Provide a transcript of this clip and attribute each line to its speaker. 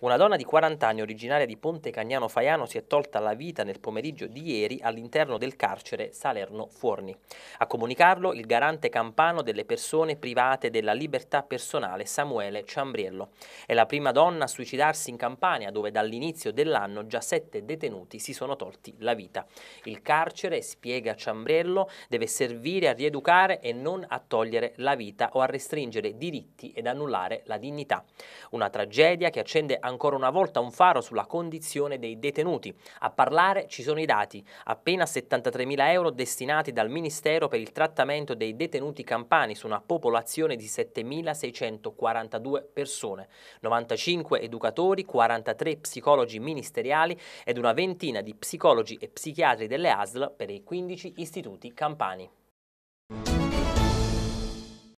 Speaker 1: Una donna di 40 anni originaria di Ponte Cagnano Faiano si è tolta la vita nel pomeriggio di ieri all'interno del carcere Salerno Forni. A comunicarlo il garante campano delle persone private della libertà personale Samuele Ciambriello. È la prima donna a suicidarsi in Campania dove dall'inizio dell'anno già sette detenuti si sono tolti la vita. Il carcere, spiega Ciambriello, deve servire a rieducare e non a togliere la vita o a restringere diritti ed annullare la dignità. Una tragedia che accende ancora una volta un faro sulla condizione dei detenuti. A parlare ci sono i dati, appena 73.000 euro destinati dal Ministero per il trattamento dei detenuti campani su una popolazione di 7.642 persone, 95 educatori, 43 psicologi ministeriali ed una ventina di psicologi e psichiatri delle ASL per i 15 istituti campani.